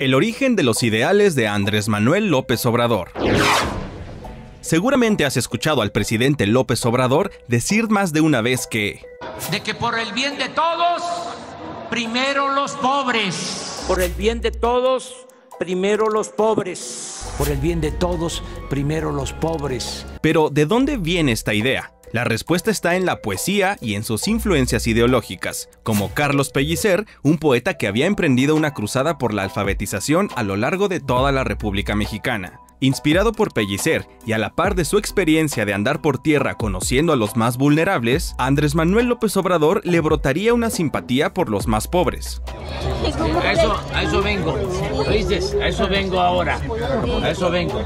El origen de los ideales de Andrés Manuel López Obrador. Seguramente has escuchado al presidente López Obrador decir más de una vez que... De que por el bien de todos, primero los pobres. Por el bien de todos, primero los pobres. Por el bien de todos, primero los pobres. Pero, ¿de dónde viene esta idea? La respuesta está en la poesía y en sus influencias ideológicas, como Carlos Pellicer, un poeta que había emprendido una cruzada por la alfabetización a lo largo de toda la República Mexicana. Inspirado por Pellicer y a la par de su experiencia de andar por tierra conociendo a los más vulnerables, Andrés Manuel López Obrador le brotaría una simpatía por los más pobres. A eso, a eso vengo, A eso vengo ahora, a eso vengo.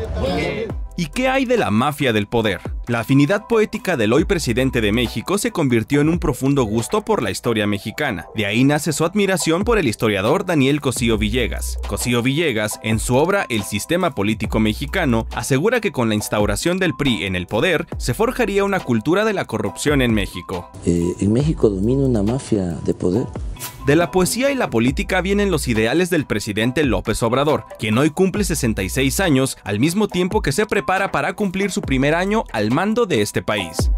¿Y qué hay de la mafia del poder? La afinidad poética del hoy presidente de México se convirtió en un profundo gusto por la historia mexicana. De ahí nace su admiración por el historiador Daniel Cosío Villegas. Cosío Villegas, en su obra El sistema político mexicano, asegura que con la instauración del PRI en el poder, se forjaría una cultura de la corrupción en México. Eh, en México domina una mafia de poder de la poesía y la política vienen los ideales del presidente López Obrador, quien hoy cumple 66 años al mismo tiempo que se prepara para cumplir su primer año al mando de este país.